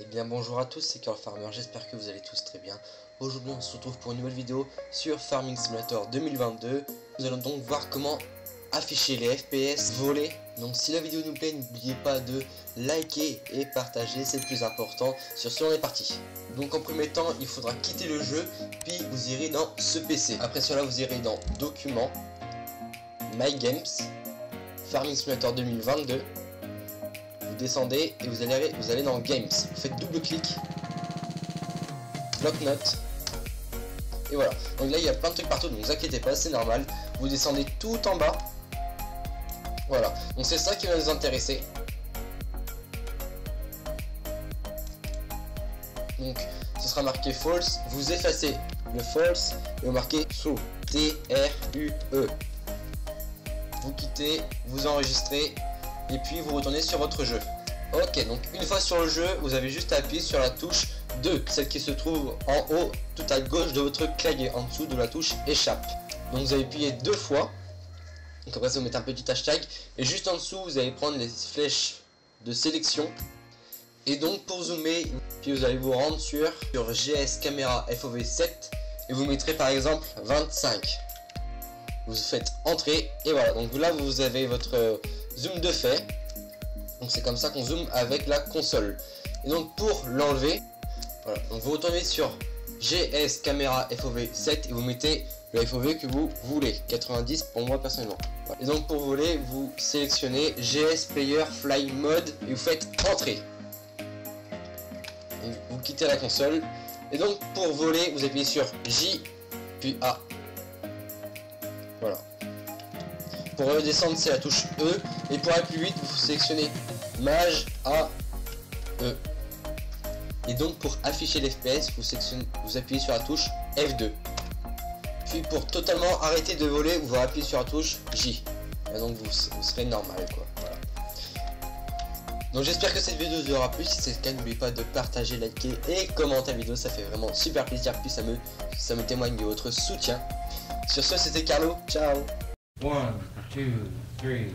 Eh bien bonjour à tous, c'est Carl Farmer, j'espère que vous allez tous très bien. Aujourd'hui on se retrouve pour une nouvelle vidéo sur Farming Simulator 2022. Nous allons donc voir comment afficher les FPS volés. Donc si la vidéo nous plaît, n'oubliez pas de liker et partager, c'est le plus important. Sur ce, on est parti. Donc en premier temps, il faudra quitter le jeu, puis vous irez dans ce PC. Après cela, vous irez dans Documents, My Games, Farming Simulator 2022 descendez et vous allez, vous allez dans Games. Vous faites double clic, bloc-notes, et voilà. Donc là, il y a plein de trucs partout, donc ne vous inquiétez pas, c'est normal. Vous descendez tout en bas. Voilà. Donc c'est ça qui va nous intéresser. Donc, ce sera marqué false. Vous effacez le false et vous marquez. T-R-U-E. Vous quittez, vous enregistrez et puis vous retournez sur votre jeu. Ok, donc une fois sur le jeu, vous avez juste à appuyer sur la touche 2, celle qui se trouve en haut, tout à gauche de votre clavier, en dessous de la touche échappe. Donc vous avez appuyé deux fois, donc après ça vous mettez un petit hashtag, et juste en dessous vous allez prendre les flèches de sélection, et donc pour zoomer, puis vous allez vous rendre sur, sur GS Caméra FOV 7, et vous mettrez par exemple 25. Vous faites entrer, et voilà, donc là vous avez votre zoom de fait. Donc c'est comme ça qu'on zoome avec la console. Et donc pour l'enlever, vous retournez sur GS caméra FOV 7 et vous mettez le FOV que vous voulez, 90 pour moi personnellement. Et donc pour voler, vous sélectionnez GS Player Fly Mode et vous faites entrer. vous quittez la console. Et donc pour voler, vous appuyez sur J puis A. Voilà. Pour redescendre, c'est la touche E. Et pour aller plus vite, vous sélectionnez Mage A E. Et donc pour afficher l'FPS, vous, vous appuyez sur la touche F2. Puis pour totalement arrêter de voler, vous appuyez sur la touche J. Et donc vous, serez normal quoi. Donc j'espère que cette vidéo vous aura plu. Si c'est le cas, n'oubliez pas de partager, liker et commenter la vidéo. Ça fait vraiment super plaisir. Puis ça me, ça me témoigne de votre soutien. Sur ce, c'était Carlo. Ciao One, two, three.